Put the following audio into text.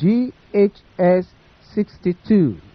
GHS 62